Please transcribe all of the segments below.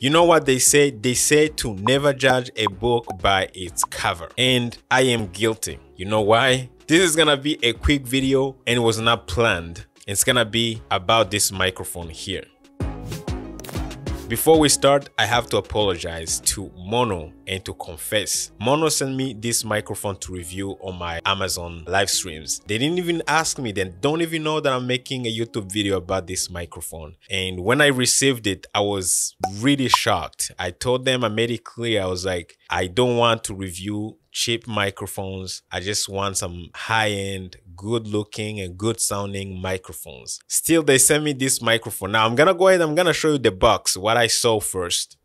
You know what they say? They say to never judge a book by its cover. And I am guilty. You know why? This is gonna be a quick video and it was not planned. It's gonna be about this microphone here. Before we start, I have to apologize to Maono and to confess. Maono sent me this microphone to review on my Amazon live streams. They didn't even ask me, they don't even know that I'm making a YouTube video about this microphone. And when I received it, I was really shocked. I told them, I made it clear, I was like, I don't want to review cheap microphones. I just want some high end, good looking and good sounding microphones. Still, they sent me this microphone. Now I'm gonna go ahead, I'm gonna show you the box, what I saw first.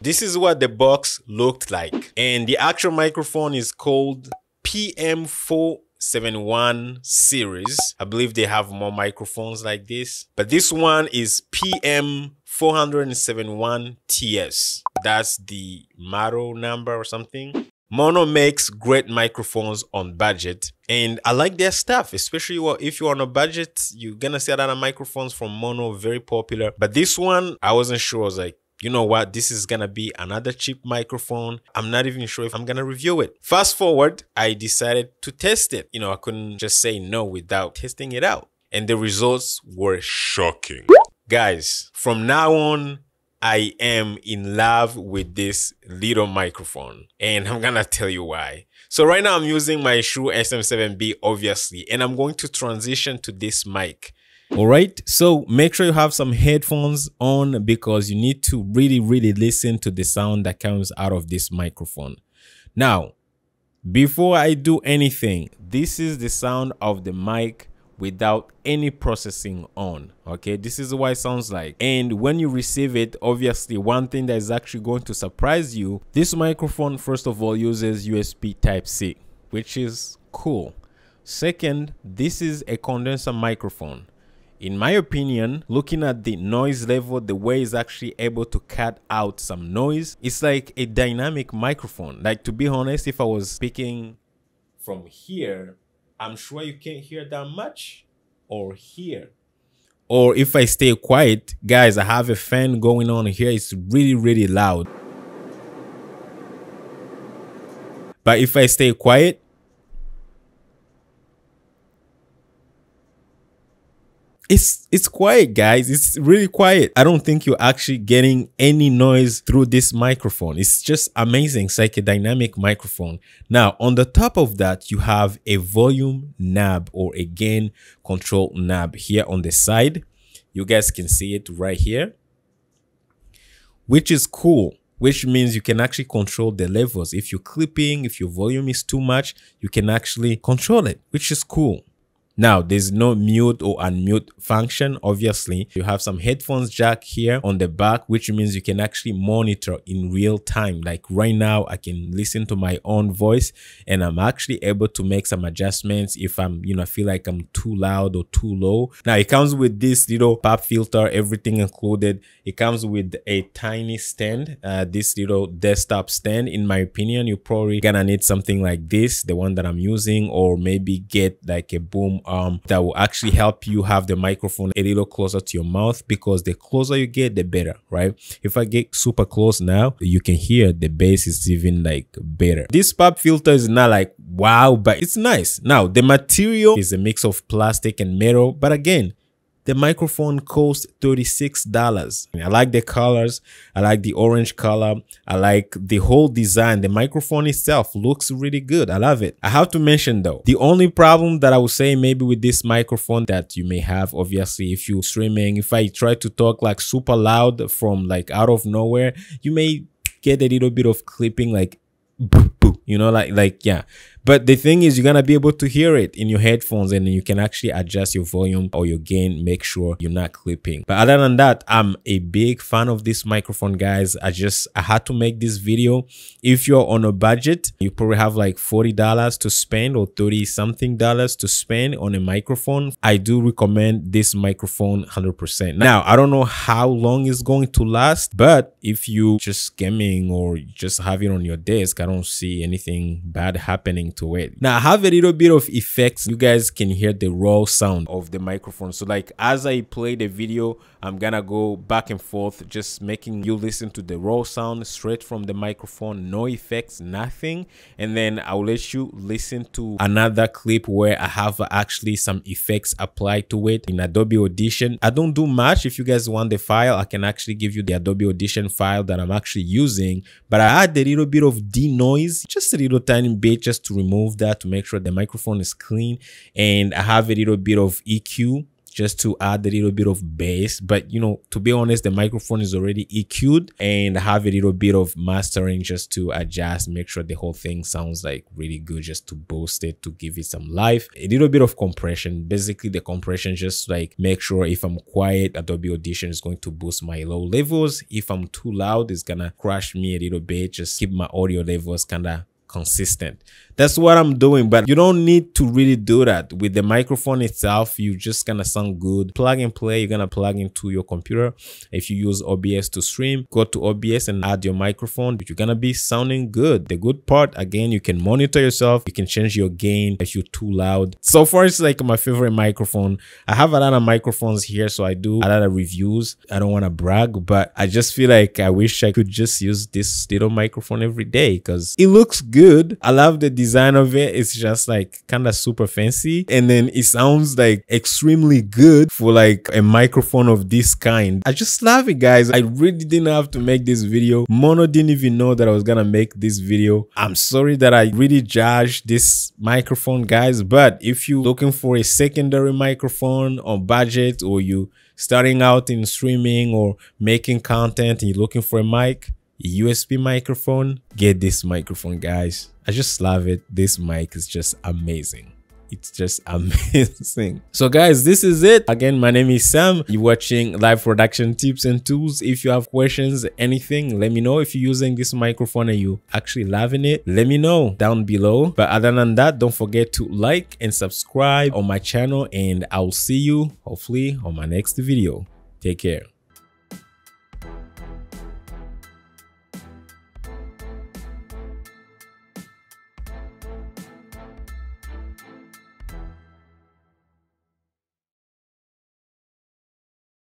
This is what the box looked like. And the actual microphone is called PM471 series. I believe they have more microphones like this, but this one is PM 471TS. That's the model number or something. Maono makes great microphones on budget and I like their stuff, especially if you're on a budget, you're gonna see a lot of microphones from Maono, very popular. But this one, I wasn't sure. I was like, you know what, this is gonna be another cheap microphone. I'm not even sure if I'm gonna review it. Fast forward, I decided to test it. You know, I couldn't just say no without testing it out. And the results were shocking. Guys, from now on, I am in love with this little microphone and I'm gonna tell you why. So right now I'm using my Shure SM7B obviously and I'm going to transition to this mic. All right, so make sure you have some headphones on because you need to really, really listen to the sound that comes out of this microphone. Now, before I do anything, this is the sound of the mic without any processing on okay? This is what it sounds like. And when you receive it obviously one thing that is actually going to surprise you this microphone first of all uses usb type c which is cool. Second this is a condenser microphone. In my opinion looking at the noise level the way it's actually able to cut out some noise it's like a dynamic microphone. Like to be honest if i was speaking from here I'm sure you can't hear that much or hear. Or if I stay quiet, guys, I have a fan going on here. It's really, really loud. But if I stay quiet, it's it's quiet guys. It's really quiet. I don't think you're actually getting any noise through this microphone. It's just amazing it's like a dynamic microphone. Now on the top of that you have a volume knob or a gain control knob here on the side. You guys can see it right here which is cool which means you can actually control the levels. If you're clipping if your volume is too much you can actually control it which is cool now, there's no mute or unmute function. Obviously, you have some headphones jack here on the back, which means you can actually monitor in real time. Like right now, I can listen to my own voice and I'm actually able to make some adjustments if I'm, you know, feel like I'm too loud or too low. Now, it comes with this little pop filter, everything included. It comes with a tiny stand, uh, this little desktop stand. In my opinion, you're probably gonna need something like this, the one that I'm using, or maybe get like a boom um, that will actually help you have the microphone a little closer to your mouth because the closer you get, the better, right? If I get super close now, you can hear the bass is even like better. This pop filter is not like wow, but it's nice. Now, the material is a mix of plastic and metal, but again, the microphone costs $36. I like the colors. I like the orange color. I like the whole design. The microphone itself looks really good. I love it. I have to mention though, the only problem that I would say maybe with this microphone that you may have, obviously, if you're streaming, if I try to talk like super loud from like out of nowhere, you may get a little bit of clipping like you know like like yeah but the thing is, you're gonna be able to hear it in your headphones and you can actually adjust your volume or your gain, make sure you're not clipping. But other than that, I'm a big fan of this microphone, guys. I just, I had to make this video. If you're on a budget, you probably have like $40 to spend or 30 something dollars to spend on a microphone. I do recommend this microphone 100%. Now, I don't know how long it's going to last, but if you just gaming or just have it on your desk, I don't see anything bad happening to it. Now I have a little bit of effects. You guys can hear the raw sound of the microphone. So like as I play the video, I'm gonna go back and forth, just making you listen to the raw sound straight from the microphone, no effects, nothing. And then I'll let you listen to another clip where I have actually some effects applied to it in Adobe Audition. I don't do much. If you guys want the file, I can actually give you the Adobe Audition file that I'm actually using, but I add a little bit of denoise, just a little tiny bit just to remove that to make sure the microphone is clean. And I have a little bit of EQ just to add a little bit of bass. But you know, to be honest, the microphone is already EQ'd and I have a little bit of mastering just to adjust, make sure the whole thing sounds like really good, just to boost it, to give it some life. A little bit of compression. Basically, the compression just like make sure if I'm quiet, Adobe Audition is going to boost my low levels. If I'm too loud, it's gonna crash me a little bit. Just keep my audio levels kind of consistent. That's what I'm doing, but you don't need to really do that. With the microphone itself, you just gonna sound good. Plug and play, you're gonna plug into your computer. If you use OBS to stream, go to OBS and add your microphone. You're gonna be sounding good. The good part, again, you can monitor yourself. You can change your gain if you're too loud. So far, it's like my favorite microphone. I have a lot of microphones here, so I do a lot of reviews. I don't want to brag, but I just feel like I wish I could just use this little microphone every day because it looks good. I love the design of it. It's just like kind of super fancy. And then it sounds like extremely good for like a microphone of this kind. I just love it, guys. I really didn't have to make this video. Maono didn't even know that I was gonna make this video. I'm sorry that I really judged this microphone, guys. But if you're looking for a secondary microphone on budget or you starting out in streaming or making content and you're looking for a mic, USB microphone, get this microphone, guys. I just love it. This mic is just amazing. It's just amazing. So guys, this is it. Again, my name is Sam. You're watching live production tips and tools. If you have questions, anything, let me know. If you're using this microphone and you actually loving it, let me know down below. But other than that, don't forget to like and subscribe on my channel and I'll see you hopefully on my next video. Take care.